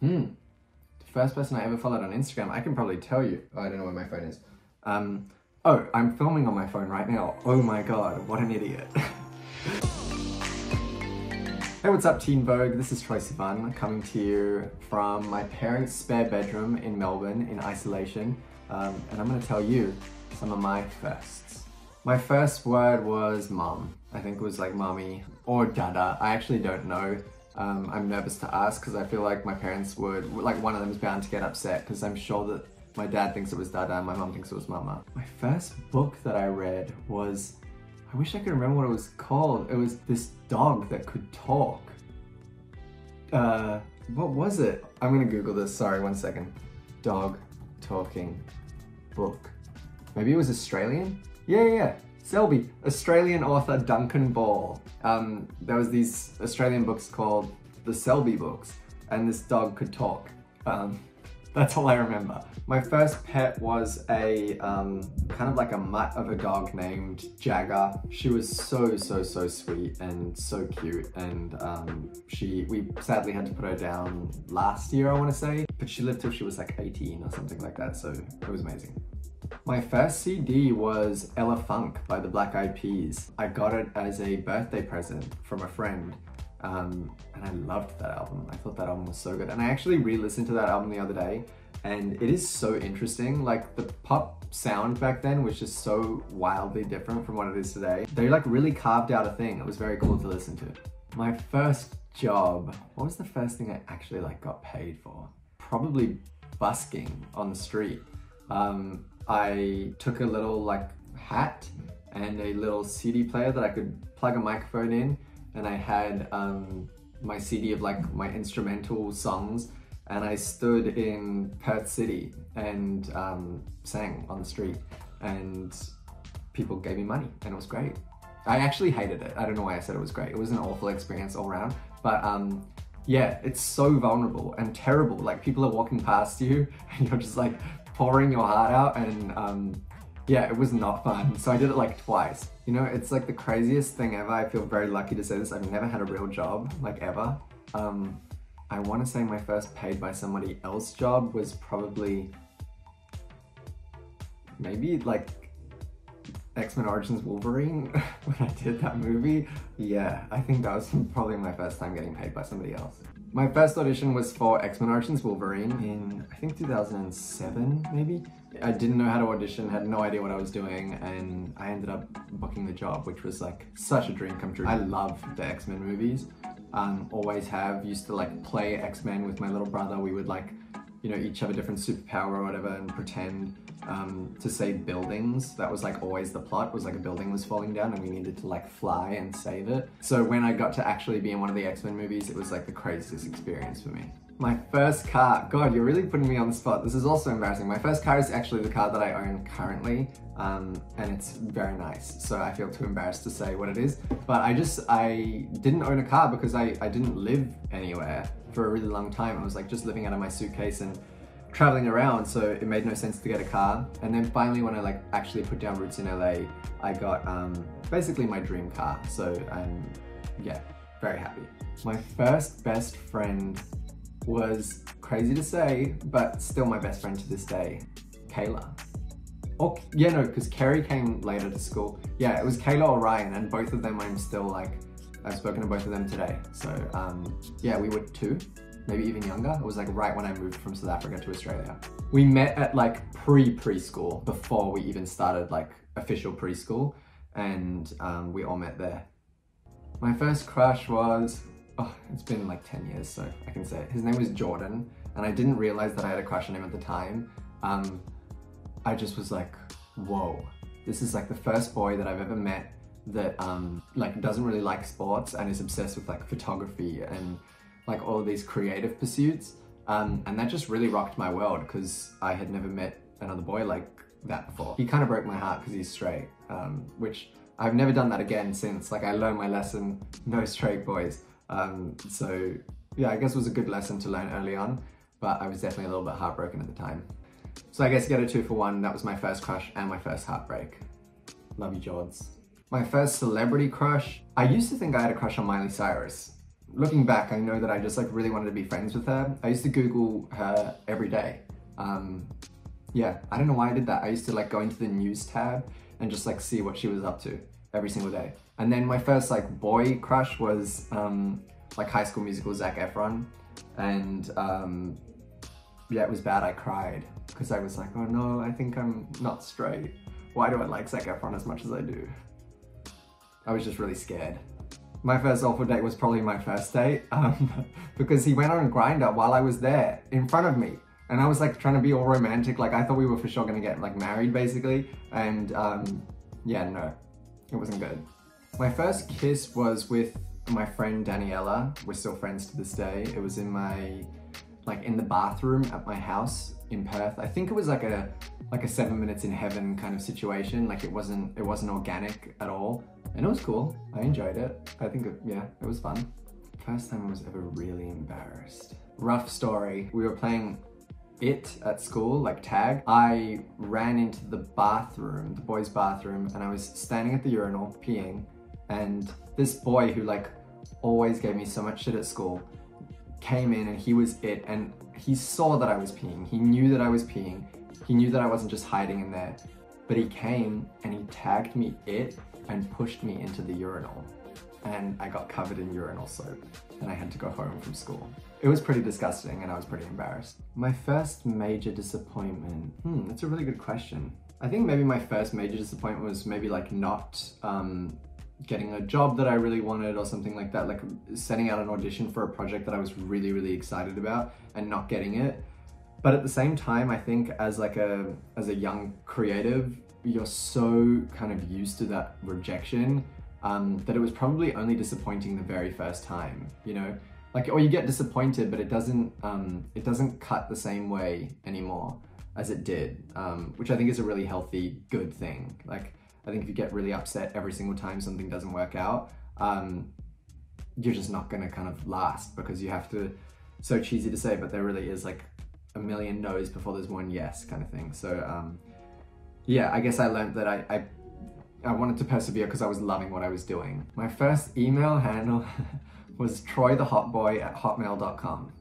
Hmm. The first person I ever followed on Instagram, I can probably tell you. Oh, I don't know where my phone is. Um, oh, I'm filming on my phone right now. Oh my god, what an idiot. Hey, what's up, Teen Vogue? This is Troye Sivan coming to you from my parents' spare bedroom in Melbourne in isolation, um, and I'm going to tell you some of my firsts. My first word was mum. I think it was like mummy or dada. I actually don't know. Um, I'm nervous to ask because I feel like my parents would, like one of them is bound to get upset because I'm sure that my dad thinks it was dada and my mum thinks it was mama. My first book that I read was I wish I could remember what it was called. It was this dog that could talk. Uh, what was it? I'm gonna Google this. Sorry, one second. Dog talking book. Maybe it was Australian? Yeah, yeah, yeah. Selby, Australian author Duncan Ball. Um, there was these Australian books called the Selby books, and this dog could talk. Um, that's all I remember. My first pet was a um, kind of like a mutt of a dog named Jagger. She was so, so, so sweet and so cute. And um, she, we sadly had to put her down last year, I want to say, but she lived till she was like 18 or something like that. So it was amazing. My first CD was Elephunk by the Black Eyed Peas. I got it as a birthday present from a friend. Um, and I loved that album. I thought that album was so good. And I actually re-listened to that album the other day and it is so interesting. Like the pop sound back then was just so wildly different from what it is today. They like really carved out a thing. It was very cool to listen to. My first job, what was the first thing I actually like got paid for? Probably busking on the street. Um, I took a little like hat and a little CD player that I could plug a microphone in and I had um, my CD of like my instrumental songs and I stood in Perth City and um, sang on the street and people gave me money and it was great. I actually hated it. I don't know why I said it was great. It was an awful experience all around, but um, yeah, it's so vulnerable and terrible. Like people are walking past you and you're just like pouring your heart out and um, yeah, it was not fun. So I did it like twice. You know, it's like the craziest thing ever. I feel very lucky to say this. I've never had a real job, like ever. Um, I want to say my first paid by somebody else job was probably maybe like X-Men Origins Wolverine when I did that movie. Yeah, I think that was probably my first time getting paid by somebody else. My first audition was for X-Men Origins Wolverine in, I think 2007 maybe? I didn't know how to audition, had no idea what I was doing, and I ended up booking the job, which was like such a dream come true. I love the X-Men movies, um, always have, used to like play X-Men with my little brother. We would like, you know, each have a different superpower or whatever and pretend um, to save buildings. That was like always the plot, was like a building was falling down and we needed to like fly and save it. So when I got to actually be in one of the X-Men movies, it was like the craziest experience for me. My first car, God, you're really putting me on the spot. This is also embarrassing. My first car is actually the car that I own currently, um, and it's very nice. So I feel too embarrassed to say what it is. But I just, I didn't own a car because I, I didn't live anywhere for a really long time. I was like just living out of my suitcase and traveling around, so it made no sense to get a car. And then finally, when I like actually put down roots in LA, I got um, basically my dream car. So I'm, yeah, very happy. My first best friend was crazy to say, but still my best friend to this day, Kayla. Oh, yeah, no, because Kerry came later to school. Yeah, it was Kayla or Ryan, and both of them I'm still like, I've spoken to both of them today. So, um, yeah, we were two, maybe even younger. It was like right when I moved from South Africa to Australia. We met at like pre-preschool before we even started like official preschool, and um, we all met there. My first crush was oh, it's been like 10 years, so I can say it. His name was Jordan, and I didn't realize that I had a crush on him at the time. Um, I just was like, whoa, this is like the first boy that I've ever met that um, like doesn't really like sports and is obsessed with like photography and like all of these creative pursuits. Um, and that just really rocked my world because I had never met another boy like that before. He kind of broke my heart because he's straight, um, which I've never done that again since. Like I learned my lesson, no straight boys. Um, so yeah, I guess it was a good lesson to learn early on, but I was definitely a little bit heartbroken at the time. So I guess get a two for one. That was my first crush and my first heartbreak. Love you, Jords. My first celebrity crush. I used to think I had a crush on Miley Cyrus. looking back, I know that I just like really wanted to be friends with her. I used to Google her every day. Um, yeah, I don't know why I did that. I used to like go into the news tab and just like see what she was up to every single day. And then my first like boy crush was um, like High School Musical Zac Efron, and um, yeah, it was bad. I cried because I was like, oh no, I think I'm not straight. Why do I like Zac Efron as much as I do? I was just really scared. My first awful date was probably my first date um, because he went on Grindr while I was there in front of me. And I was like trying to be all romantic. Like I thought we were for sure gonna get like married basically. And um, yeah, no, it wasn't good. My first kiss was with my friend Daniela. We're still friends to this day. It was in my, like in the bathroom at my house in Perth. I think it was like a, like a seven minutes in heaven kind of situation. Like it wasn't, it wasn't organic at all. And it was cool. I enjoyed it. I think, it, yeah, it was fun. First time I was ever really embarrassed. Rough story. We were playing it at school, like tag. I ran into the bathroom, the boys' bathroom, and I was standing at the urinal peeing. And this boy who like always gave me so much shit at school came in and he was it. And he saw that I was peeing. He knew that I was peeing. He knew that I wasn't just hiding in there. But he came and he tagged me it and pushed me into the urinal. And I got covered in urinal soap and I had to go home from school. It was pretty disgusting and I was pretty embarrassed. My first major disappointment, hmm, that's a really good question. I think maybe my first major disappointment was maybe like not um, getting a job that I really wanted or something like that, like sending out an audition for a project that I was really, really excited about and not getting it. But at the same time, I think as like a as a young creative, you're so kind of used to that rejection um, that it was probably only disappointing the very first time, you know? Like, or you get disappointed, but it doesn't, um, it doesn't cut the same way anymore as it did, um, which I think is a really healthy, good thing. Like, I think if you get really upset every single time something doesn't work out, um, you're just not gonna kind of last because you have to, so cheesy to say, but there really is like a million no's before there's one yes kind of thing. So, um, yeah, I guess I learned that I, I I wanted to persevere because I was loving what I was doing. My first email handle was troythehotboy at hotmail.com.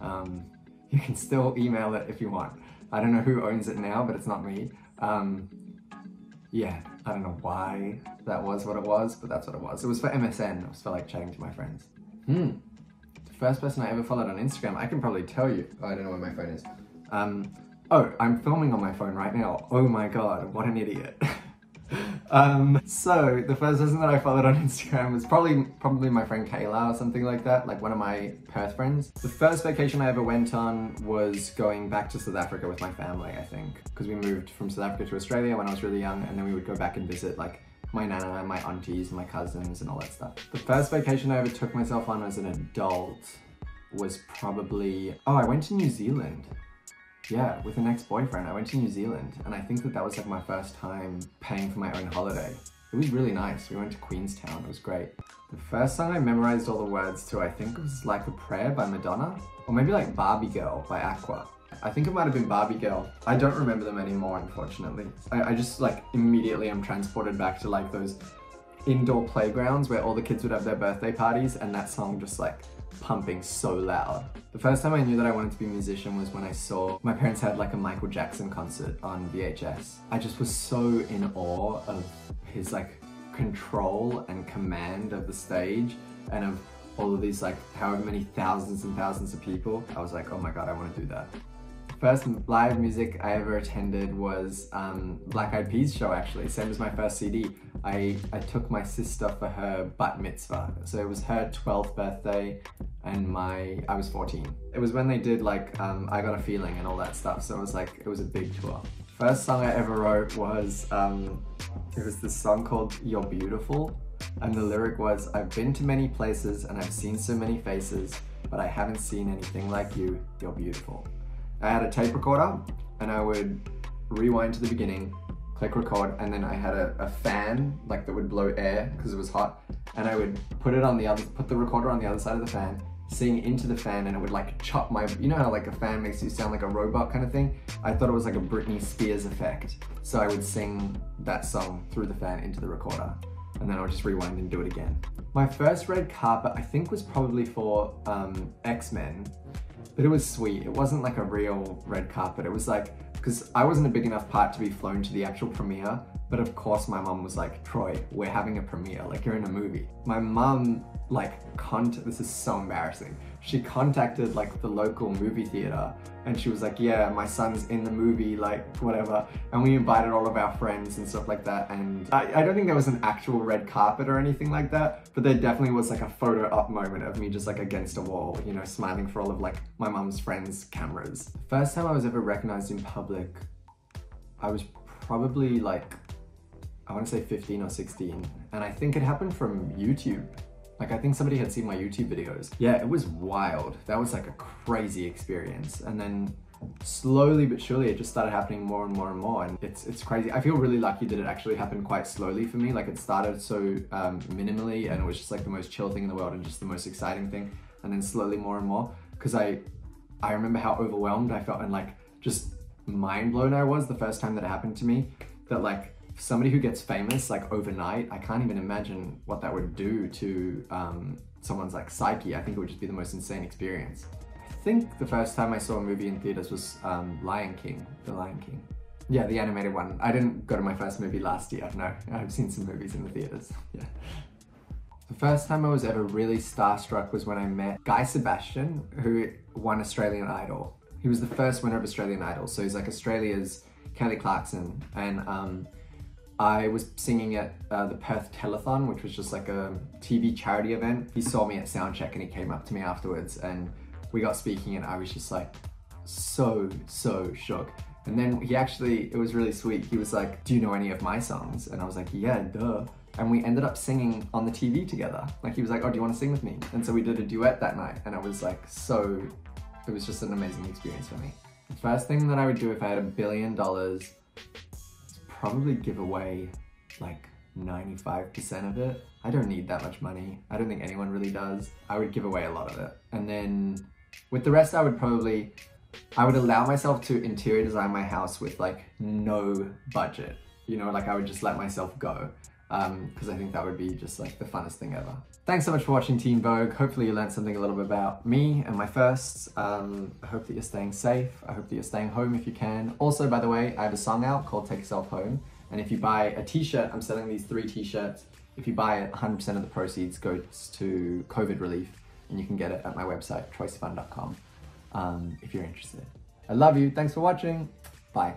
Um, you can still email it if you want. I don't know who owns it now, but it's not me. Um, yeah, I don't know why that was what it was, but that's what it was. It was for MSN. It was for like chatting to my friends. Hmm. The first person I ever followed on Instagram, I can probably tell you. Oh, I don't know where my phone is. Um, oh, I'm filming on my phone right now. Oh my god, what an idiot. Um, so the first person that I followed on Instagram was probably probably my friend Kayla or something like that, like one of my Perth friends. The first vacation I ever went on was going back to South Africa with my family, I think, because we moved from South Africa to Australia when I was really young, and then we would go back and visit like my nana and my aunties and my cousins and all that stuff. The first vacation I ever took myself on as an adult was probably, oh, I went to New Zealand yeah, with an ex-boyfriend. I went to New Zealand and I think that that was like my first time paying for my own holiday. It was really nice. We went to Queenstown. It was great. The first song I memorized all the words to, I think was Like a Prayer by Madonna, or maybe like Barbie Girl by Aqua. I think it might have been Barbie Girl. I don't remember them anymore, unfortunately. I, I just like immediately am transported back to like those indoor playgrounds where all the kids would have their birthday parties and that song just like pumping so loud. The first time I knew that I wanted to be a musician was when I saw my parents had like a Michael Jackson concert on VHS. I just was so in awe of his like control and command of the stage and of all of these like however many thousands and thousands of people. I was like, oh my god, I want to do that. First live music I ever attended was um, Black Eyed Peas show actually, same as my first CD. I, I took my sister for her bat mitzvah. So it was her 12th birthday and my, I was 14. It was when they did like, um, I Got a Feeling and all that stuff. So it was like, it was a big tour. First song I ever wrote was, um, it was this song called You're Beautiful. And the lyric was, I've been to many places and I've seen so many faces, but I haven't seen anything like you. You're beautiful. I had a tape recorder and I would rewind to the beginning, click record, and then I had a, a fan like that would blow air because it was hot, and I would put it on the other, put the recorder on the other side of the fan, sing into the fan, and it would like chop my, you know how like a fan makes you sound like a robot kind of thing? I thought it was like a Britney Spears effect, so I would sing that song through the fan into the recorder. And then I'll just rewind and do it again. My first red carpet, I think was probably for um, X-Men, but it was sweet. It wasn't like a real red carpet. It was like, because I wasn't a big enough part to be flown to the actual premiere, but of course my mom was like, Troye, we're having a premiere, like you're in a movie. My mom like, cont- this is so embarrassing she contacted like the local movie theater and she was like, yeah, my son's in the movie, like whatever. And we invited all of our friends and stuff like that. And I, I don't think there was an actual red carpet or anything like that, but there definitely was like a photo op moment of me just like against a wall, you know, smiling for all of like my mom's friends' cameras. First time I was ever recognized in public, I was probably like, I want to say 15 or 16. And I think it happened from YouTube. Like I think somebody had seen my YouTube videos. Yeah, it was wild. That was like a crazy experience. And then slowly but surely it just started happening more and more and more and it's it's crazy i feel really lucky that it actually happened quite slowly for me like it started so um, minimally and it was just like the most chill thing in the world and just the most exciting thing and then slowly more and more because i i remember how overwhelmed i felt and like just mind blown i was the first time that it happened to me that like somebody who gets famous like overnight, I can't even imagine what that would do to um, someone's like psyche. I think it would just be the most insane experience. I think the first time I saw a movie in theaters was um, Lion King, The Lion King. Yeah, the animated one. I didn't go to my first movie last year. No, I've seen some movies in the theaters. Yeah. The first time I was ever really starstruck was when I met Guy Sebastian, who won Australian Idol. He was the first winner of Australian Idol, so he's like Australia's Kelly Clarkson, and um, I was singing at uh, the Perth Telethon, which was just like a TV charity event. He saw me at soundcheck and he came up to me afterwards and we got speaking and I was just like so, so shook. And then he actually, it was really sweet. He was like, do you know any of my songs? And I was like, yeah, duh. And we ended up singing on the TV together. Like he was like, oh, do you want to sing with me? And so we did a duet that night and it was like so, it was just an amazing experience for me. The first thing that I would do if I had a billion dollars probably give away like 95% of it. I don't need that much money. I don't think anyone really does. I would give away a lot of it. And then with the rest, I would probably, I would allow myself to interior design my house with like no budget. You know, like I would just let myself go because um, I think that would be just like the funnest thing ever. Thanks so much for watching Teen Vogue. Hopefully you learned something a little bit about me and my firsts. Um, I hope that you're staying safe. I hope that you're staying home if you can. Also, by the way, I have a song out called Take Yourself Home. And if you buy a t-shirt, I'm selling these three t-shirts. If you buy it, 100% of the proceeds goes to COVID relief and you can get it at my website, troyesivan.com um, if you're interested. I love you. Thanks for watching. Bye.